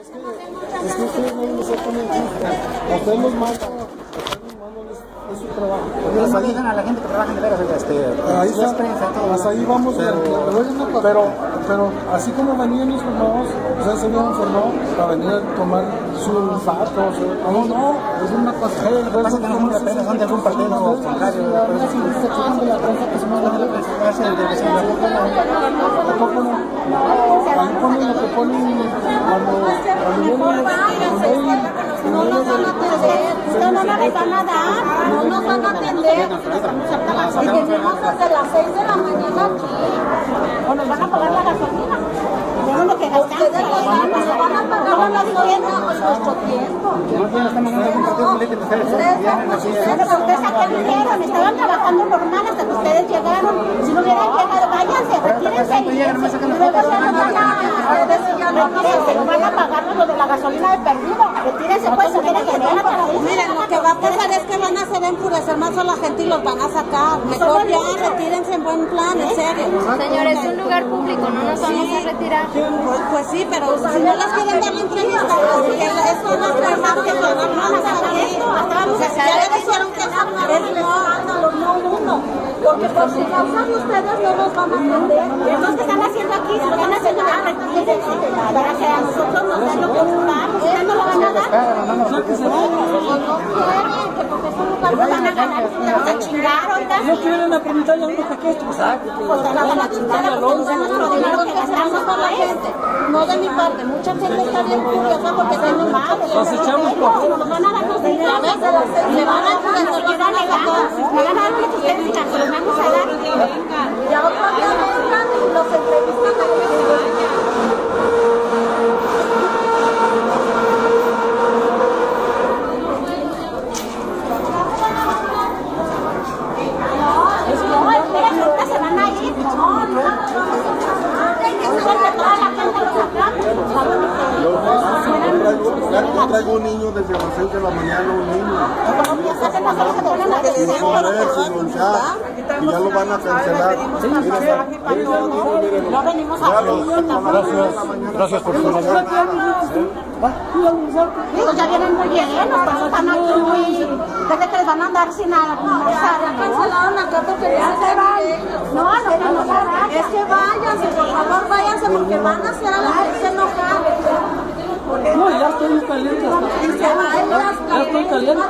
Es que, es que ustedes no les ponen A ustedes los mandan, es, su trabajo. A la gente que trabaja en de veras, este, Ahí las está, prensa, todo. hasta ahí vamos, Pero- pero, pero, pero así como venían informados, ustedes se habían informado para venir a tomar sus datos, o- no, no, es una cosa. Pasa que no son de la prensa, son de algún partido contrario. Por eso se quejan de la prensa que somos de la prensa. Hace de vez en cuando. Tampoco no. Ahí ponen lo que ponen cuando, cuando vienen los- cuando hay- No nos van a atender, no nos van a dar, no nos van a atender. Y tenemos desde las 6 de la mañana aquí. O nos van a pagar la gasolina. Tenemos lo que gastamos. Ustedes nos van, a pagar la gasolina con nuestro tiempo. No ustedes acá vinieron, estaban trabajando normal hasta que ustedes llegaron. Si no hubieran llegado, váyanse, retírense. Y luego ya nos van a, van a pagarnos lo de la gasolina de perdido. Retírense, pues, si quieren que ahí. Miren, lo que va a pasar es que van a hacer enfurecer más a la gente y los van a sacar. Mejor ya retírense en buen plan, en serio. Señor, es un lugar público, no nos vamos a retirar. Pues, pues sí, pero si no las quieren dar la entrevista, porque es una forma que lo van a hacer esto. Estábamos Ya le dijeron que es Es escándalo, no uno. Porque por su causa de ustedes no nos van a atender. Entonces, ¿qué están haciendo aquí? Se están haciendo la retírense para que a nosotros nos den lo que ocupamos. Ustedes no lo van a dar. Van a ganar, te a chingar. No quieren apuntarle a uno que esto. Pues te la van a chingar porque nos nuestro dinero que gastamos. No de mi parte, mucha gente está bien curiosa porque tienen mal. Echamos por Nos van a dar los dineros de las seis. Le van a van a negar. Me van a dar lo que ustedes digan, se los vamos a dar. Ya otro día vengan y los entrevistan aquí. No, esperen, ahorita se van a ir. No, no, no. Ahorita toda la gente los aplaude. Yo traigo un niño desde las 6 de la mañana, un niño. Y ya lo van a cancelar. No venimos a Gracias, gracias por su. Pues ya vienen muy llenos, por eso están aquí muy... Desde que les van a andar sin almorzar, ¿no? Cancelaron acá porque ya se van. No, no, no, no, no. Es que váyanse, por favor, váyanse porque van a hacer a la gente enojar. No, ya estoy caliente. Ya estoy caliente.